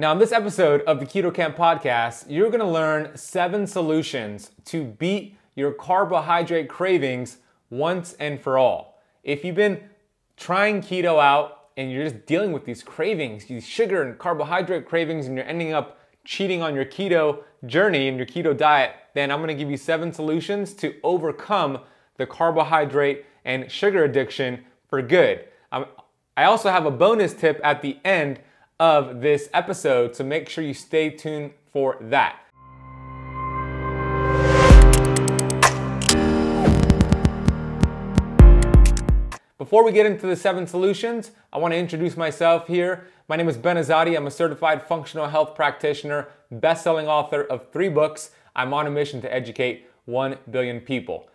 Now, in this episode of the Keto Kamp podcast, you're gonna learn seven solutions to beat your carbohydrate cravings once and for all. If you've been trying keto out and you're just dealing with these cravings, these sugar and carbohydrate cravings, and you're ending up cheating on your keto journey and your keto diet, then I'm gonna give you seven solutions to overcome the carbohydrate and sugar addiction for good. Um, I also have a bonus tip at the end of this episode, so make sure you stay tuned for that. Before we get into the seven solutions, I want to introduce myself here. My name is Ben Azadi. I'm a certified functional health practitioner, best-selling author of three books. I'm on a mission to educate 1 billion people.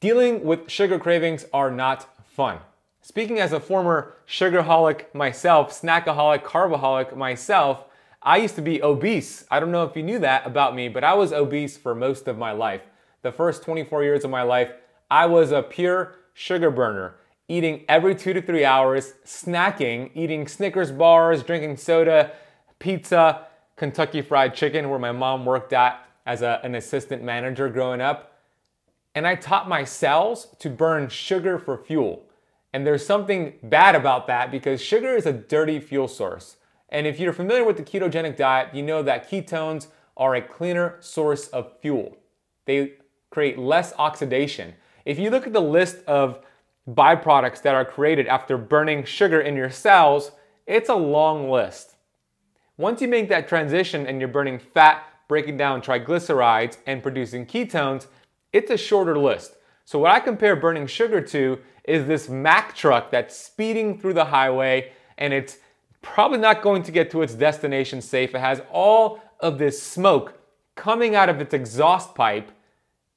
Dealing with sugar cravings are not fun. Speaking as a former sugarholic myself, snackaholic, carboholic myself, I used to be obese. I don't know if you knew that about me, but I was obese for most of my life. The first 24 years of my life, I was a pure sugar burner eating every two to three hours, snacking, eating Snickers bars, drinking soda, pizza, Kentucky Fried Chicken, where my mom worked at as a, an assistant manager growing up. And I taught my cells to burn sugar for fuel. And there's something bad about that because sugar is a dirty fuel source. And if you're familiar with the ketogenic diet, you know that ketones are a cleaner source of fuel. They create less oxidation. If you look at the list of byproducts that are created after burning sugar in your cells, it's a long list. Once you make that transition and you're burning fat, breaking down triglycerides, and producing ketones, it's a shorter list. So, what I compare burning sugar to is this Mack truck that's speeding through the highway and it's probably not going to get to its destination safe. It has all of this smoke coming out of its exhaust pipe.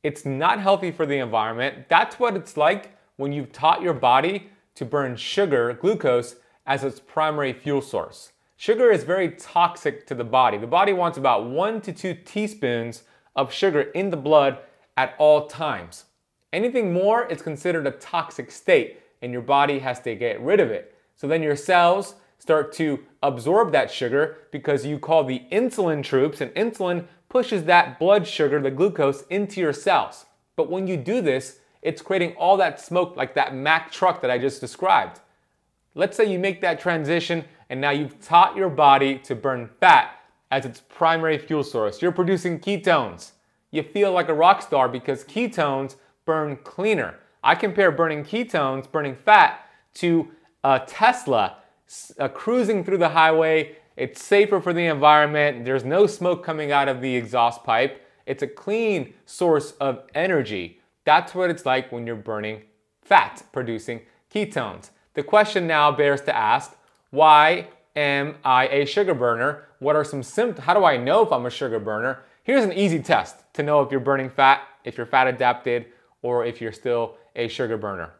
It's not healthy for the environment. That's what it's like when you've taught your body to burn sugar, glucose, as its primary fuel source. Sugar is very toxic to the body. The body wants about one to two teaspoons of sugar in the blood at all times. Anything more it's considered a toxic state and your body has to get rid of it. So then your cells start to absorb that sugar because you call the insulin troops and insulin pushes that blood sugar, the glucose, into your cells. But when you do this, it's creating all that smoke like that Mack truck that I just described. Let's say you make that transition and now you've taught your body to burn fat as its primary fuel source. You're producing ketones. You feel like a rock star because ketones burn cleaner. I compare burning ketones, burning fat, to a Tesla uh, cruising through the highway. It's safer for the environment. There's no smoke coming out of the exhaust pipe. It's a clean source of energy. That's what it's like when you're burning fat, producing ketones. The question now bears to ask, why am I a sugar burner? What are some symptoms? How do I know if I'm a sugar burner? Here's an easy test to know if you're burning fat, if you're fat adapted, or if you're still a sugar burner.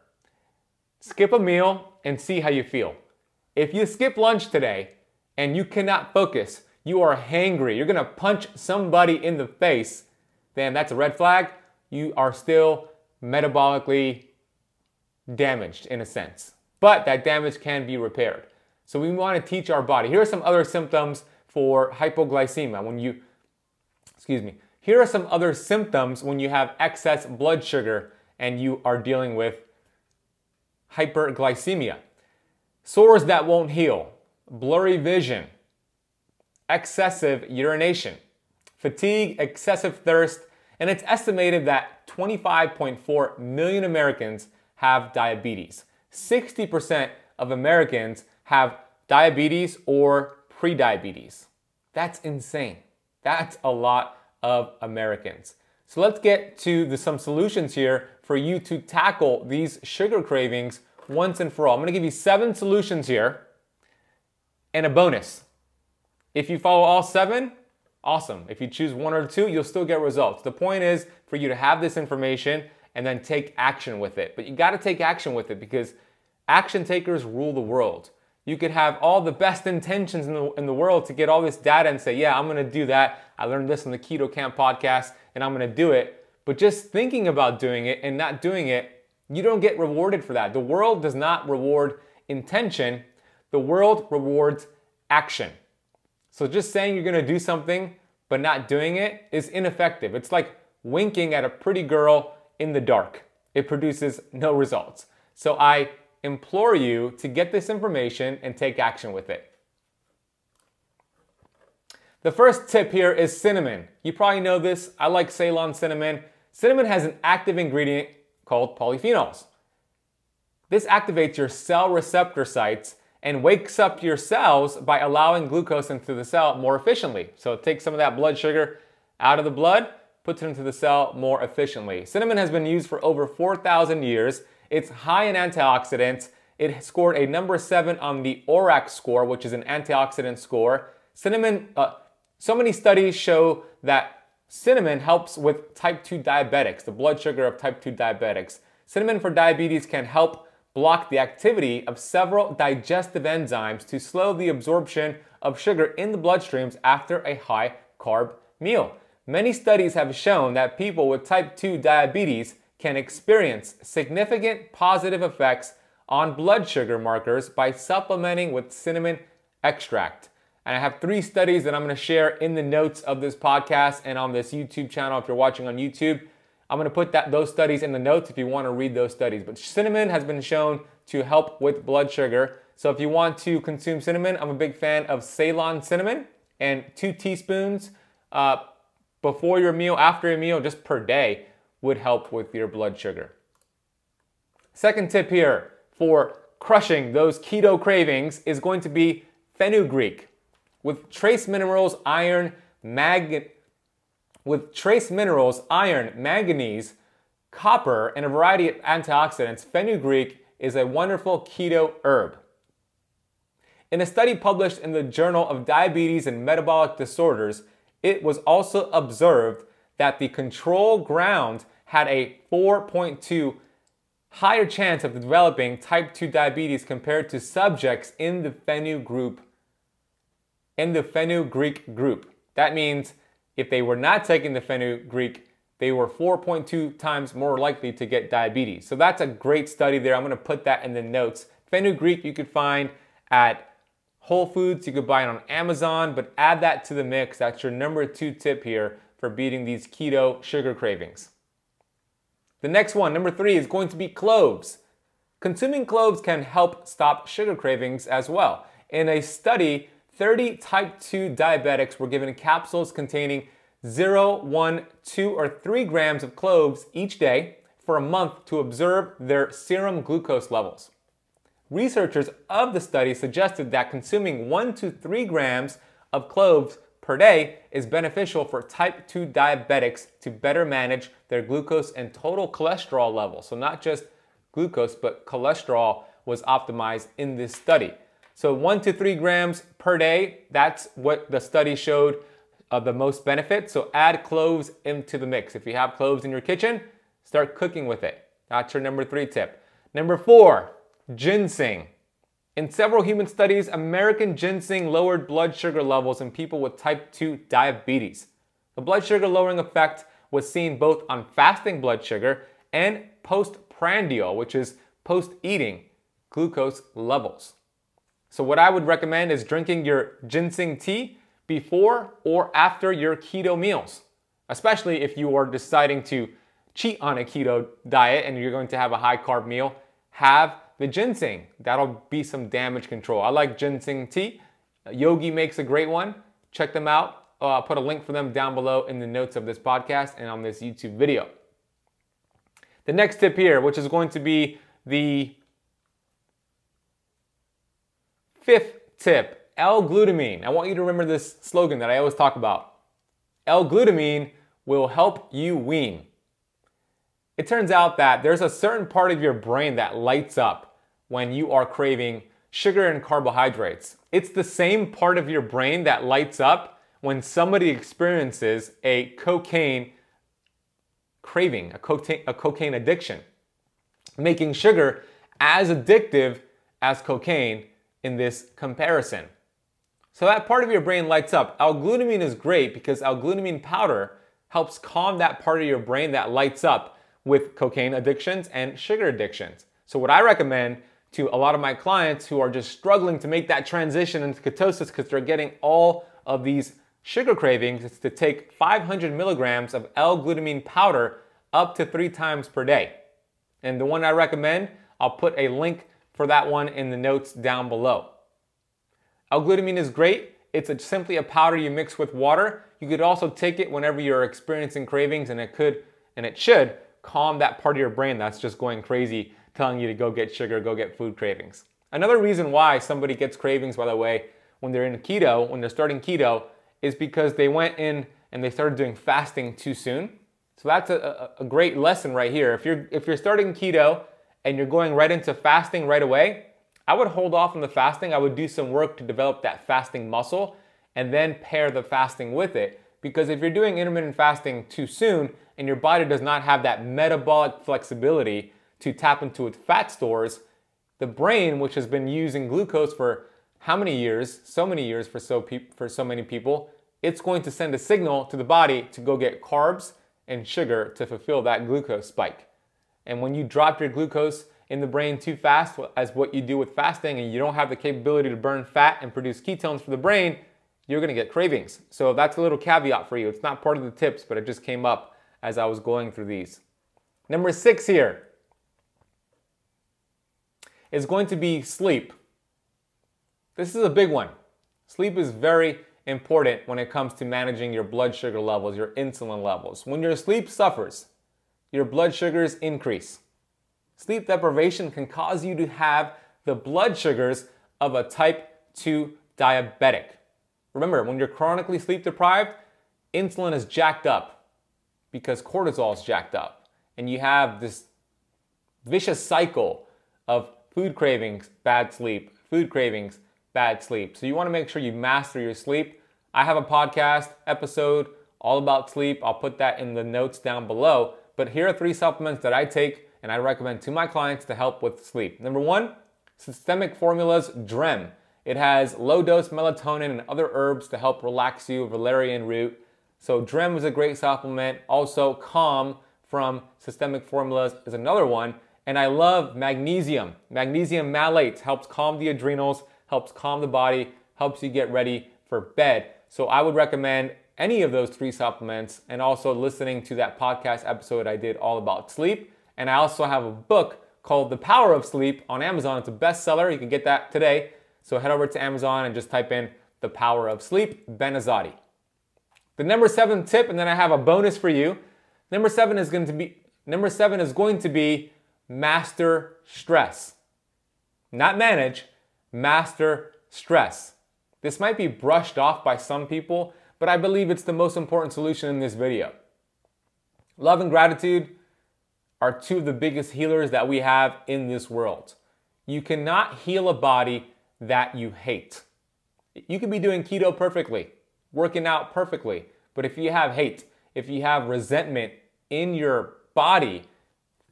Skip a meal and see how you feel. If you skip lunch today and you cannot focus, you are hangry, you're gonna punch somebody in the face, then that's a red flag you are still metabolically damaged in a sense. But that damage can be repaired. So we want to teach our body. Here are some other symptoms for hypoglycemia when you, excuse me, here are some other symptoms when you have excess blood sugar and you are dealing with hyperglycemia. Sores that won't heal, blurry vision, excessive urination, fatigue, excessive thirst, and it's estimated that 25.4 million Americans have diabetes. 60% of Americans have diabetes or prediabetes. That's insane. That's a lot of Americans. So let's get to the, some solutions here for you to tackle these sugar cravings once and for all. I'm gonna give you seven solutions here and a bonus. If you follow all seven, Awesome. If you choose one or two, you'll still get results. The point is for you to have this information and then take action with it. But you got to take action with it because action takers rule the world. You could have all the best intentions in the, in the world to get all this data and say, yeah, I'm going to do that. I learned this on the Keto Kamp podcast and I'm going to do it. But just thinking about doing it and not doing it, you don't get rewarded for that. The world does not reward intention, the world rewards action. So just saying you're gonna do something but not doing it is ineffective. It's like winking at a pretty girl in the dark. It produces no results. So I implore you to get this information and take action with it. The first tip here is cinnamon. You probably know this. I like Ceylon cinnamon. Cinnamon has an active ingredient called polyphenols. This activates your cell receptor sites and wakes up your cells by allowing glucose into the cell more efficiently. So it takes some of that blood sugar out of the blood, puts it into the cell more efficiently. Cinnamon has been used for over 4,000 years. It's high in antioxidants. It scored a number seven on the ORAC score, which is an antioxidant score. Cinnamon, uh, so many studies show that cinnamon helps with type 2 diabetics, the blood sugar of type 2 diabetics. Cinnamon for diabetes can help block the activity of several digestive enzymes to slow the absorption of sugar in the bloodstreams after a high carb meal. Many studies have shown that people with type 2 diabetes can experience significant positive effects on blood sugar markers by supplementing with cinnamon extract. And I have three studies that I'm going to share in the notes of this podcast and on this YouTube channel if you're watching on YouTube. I'm going to put that, those studies in the notes if you want to read those studies. But cinnamon has been shown to help with blood sugar. So if you want to consume cinnamon, I'm a big fan of Ceylon cinnamon and two teaspoons uh, before your meal, after your meal, just per day would help with your blood sugar. Second tip here for crushing those keto cravings is going to be fenugreek with trace minerals, iron, mag with trace minerals, iron, manganese, copper, and a variety of antioxidants, fenugreek is a wonderful keto herb. In a study published in the Journal of Diabetes and Metabolic Disorders, it was also observed that the control ground had a 4.2 higher chance of developing type 2 diabetes compared to subjects in the fenugreek group. In the fenugreek group. That means if they were not taking the fenugreek, they were 4.2 times more likely to get diabetes. So that's a great study there. I'm gonna put that in the notes. Fenugreek you could find at Whole Foods, you could buy it on Amazon, but add that to the mix. That's your number two tip here for beating these keto sugar cravings. The next one, number three, is going to be cloves. Consuming cloves can help stop sugar cravings as well. In a study 30 type 2 diabetics were given capsules containing 0, 1, 2, or 3 grams of cloves each day for a month to observe their serum glucose levels. Researchers of the study suggested that consuming 1 to 3 grams of cloves per day is beneficial for type 2 diabetics to better manage their glucose and total cholesterol levels. So, not just glucose, but cholesterol was optimized in this study. So one to three grams per day, that's what the study showed of the most benefit. So add cloves into the mix. If you have cloves in your kitchen, start cooking with it. That's your number three tip. Number four, ginseng. In several human studies, American ginseng lowered blood sugar levels in people with type 2 diabetes. The blood sugar lowering effect was seen both on fasting blood sugar and postprandial, which is post eating glucose levels. So, what I would recommend is drinking your ginseng tea before or after your keto meals, especially if you are deciding to cheat on a keto diet and you're going to have a high carb meal. Have the ginseng. That'll be some damage control. I like ginseng tea. Yogi makes a great one. Check them out. Uh, I'll put a link for them down below in the notes of this podcast and on this YouTube video. The next tip here, which is going to be the Fifth tip, L-glutamine. I want you to remember this slogan that I always talk about. L-glutamine will help you wean. It turns out that there's a certain part of your brain that lights up when you are craving sugar and carbohydrates. It's the same part of your brain that lights up when somebody experiences a cocaine craving, a cocaine, a cocaine addiction, making sugar as addictive as cocaine in this comparison. So that part of your brain lights up. L-glutamine is great because L-glutamine powder helps calm that part of your brain that lights up with cocaine addictions and sugar addictions. So what I recommend to a lot of my clients who are just struggling to make that transition into ketosis because they're getting all of these sugar cravings is to take 500 milligrams of L-glutamine powder up to three times per day. And the one I recommend, I'll put a link for that one in the notes down below. L-glutamine is great. It's a, simply a powder you mix with water. You could also take it whenever you're experiencing cravings and it could, and it should, calm that part of your brain that's just going crazy telling you to go get sugar, go get food cravings. Another reason why somebody gets cravings, by the way, when they're in keto, when they're starting keto, is because they went in and they started doing fasting too soon. So that's a, a, great lesson right here. If you're if you're starting keto and you're going right into fasting right away, I would hold off on the fasting. I would do some work to develop that fasting muscle and then pair the fasting with it. Because if you're doing intermittent fasting too soon and your body does not have that metabolic flexibility to tap into its fat stores, the brain, which has been using glucose for how many years, so many years for so, for so many people, it's going to send a signal to the body to go get carbs and sugar to fulfill that glucose spike. And when you drop your glucose in the brain too fast, as what you do with fasting, and you don't have the capability to burn fat and produce ketones for the brain, you're gonna get cravings. So that's a little caveat for you. It's not part of the tips, but it just came up as I was going through these. Number six here is going to be sleep. This is a big one. Sleep is very important when it comes to managing your blood sugar levels, your insulin levels. When your sleep suffers, your blood sugars increase. Sleep deprivation can cause you to have the blood sugars of a type 2 diabetic. Remember, when you're chronically sleep deprived, insulin is jacked up because cortisol is jacked up. And you have this vicious cycle of food cravings, bad sleep, food cravings, bad sleep. So you want to make sure you master your sleep. I have a podcast episode all about sleep. I'll put that in the notes down below. But here are three supplements that I take and I recommend to my clients to help with sleep. Number one, Systemic Formulas DREM. It has low dose melatonin and other herbs to help relax you, valerian root. So DREM is a great supplement. Also, Calm from Systemic Formulas is another one. And I love magnesium. Magnesium malate helps calm the adrenals, helps calm the body, helps you get ready for bed. So I would recommend any of those three supplements and also listening to that podcast episode I did all about sleep. And I also have a book called The Power of Sleep on Amazon. It's a bestseller. You can get that today. So head over to Amazon and just type in The Power of Sleep, Ben Azadi. The number seven tip, and then I have a bonus for you. Number seven is going to be number seven is going to be master stress. Not manage, master stress. This might be brushed off by some people, but I believe it's the most important solution in this video. Love and gratitude are two of the biggest healers that we have in this world. You cannot heal a body that you hate. You could be doing keto perfectly, working out perfectly, but if you have hate, if you have resentment in your body,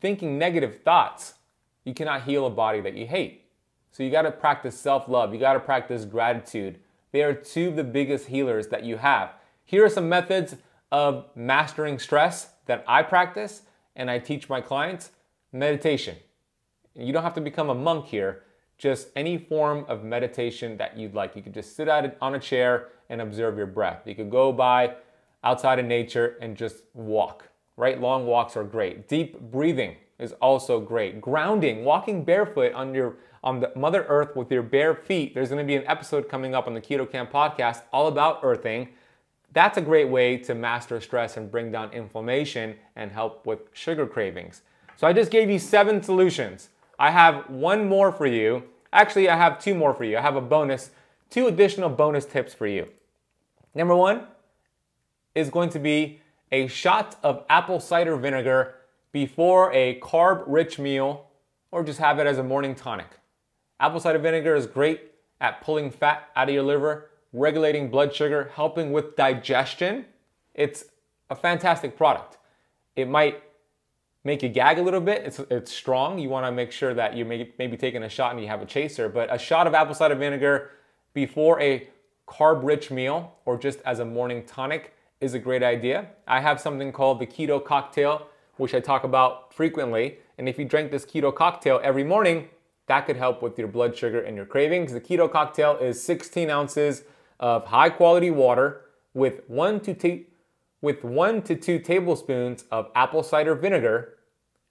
thinking negative thoughts, you cannot heal a body that you hate. So you got to practice self love. You got to practice gratitude. They are two of the biggest healers that you have. Here are some methods of mastering stress that I practice and I teach my clients meditation. You don't have to become a monk here, just any form of meditation that you'd like. You could just sit out on a chair and observe your breath. You could go by outside in nature and just walk right? Long walks are great. Deep breathing is also great. Grounding, walking barefoot on your on the Mother Earth with your bare feet. There's going to be an episode coming up on the Keto Kamp podcast all about earthing. That's a great way to master stress and bring down inflammation and help with sugar cravings. So I just gave you seven solutions. I have one more for you. Actually, I have two more for you. I have a bonus, two additional bonus tips for you. Number one is going to be a shot of apple cider vinegar before a carb rich meal or just have it as a morning tonic. Apple cider vinegar is great at pulling fat out of your liver, regulating blood sugar, helping with digestion. It's a fantastic product. It might make you gag a little bit. It's, it's strong. You want to make sure that you're maybe, maybe taking a shot and you have a chaser. But a shot of apple cider vinegar before a carb rich meal or just as a morning tonic is a great idea. I have something called the keto cocktail, which I talk about frequently. And if you drink this keto cocktail every morning, that could help with your blood sugar and your cravings. The keto cocktail is 16 ounces of high quality water with one to with one to two tablespoons of apple cider vinegar,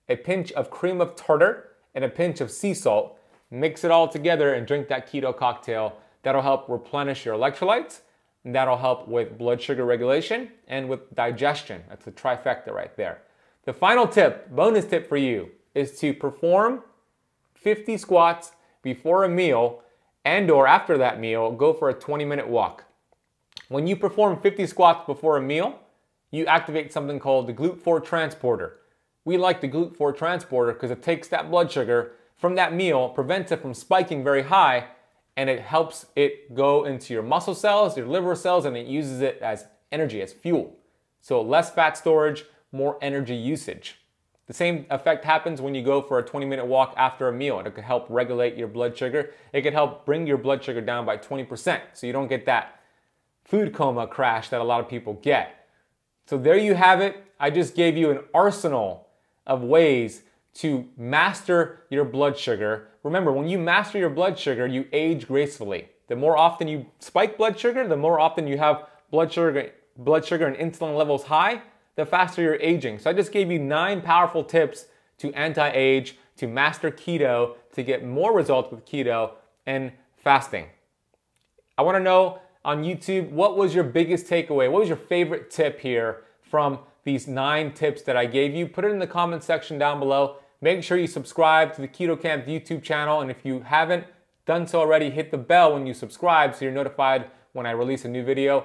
a pinch of cream of tartar, and a pinch of sea salt. Mix it all together and drink that keto cocktail. That'll help replenish your electrolytes. And that'll help with blood sugar regulation and with digestion. That's a trifecta right there. The final tip, bonus tip for you, is to perform 50 squats before a meal and or after that meal, go for a 20 minute walk. When you perform 50 squats before a meal, you activate something called the GLUT4 transporter. We like the GLUT4 transporter because it takes that blood sugar from that meal, prevents it from spiking very high, and it helps it go into your muscle cells, your liver cells, and it uses it as energy, as fuel. So less fat storage, more energy usage. The same effect happens when you go for a 20 minute walk after a meal. It could help regulate your blood sugar. It could help bring your blood sugar down by 20% so you don't get that food coma crash that a lot of people get. So there you have it. I just gave you an arsenal of ways to master your blood sugar. Remember, when you master your blood sugar, you age gracefully. The more often you spike blood sugar, the more often you have blood sugar, blood sugar and insulin levels high, the faster you're aging. So I just gave you nine powerful tips to anti-age, to master keto, to get more results with keto and fasting. I wanna know on YouTube, what was your biggest takeaway? What was your favorite tip here from these nine tips that I gave you? Put it in the comment section down below. Make sure you subscribe to the Keto Kamp YouTube channel. And if you haven't done so already, hit the bell when you subscribe so you're notified when I release a new video.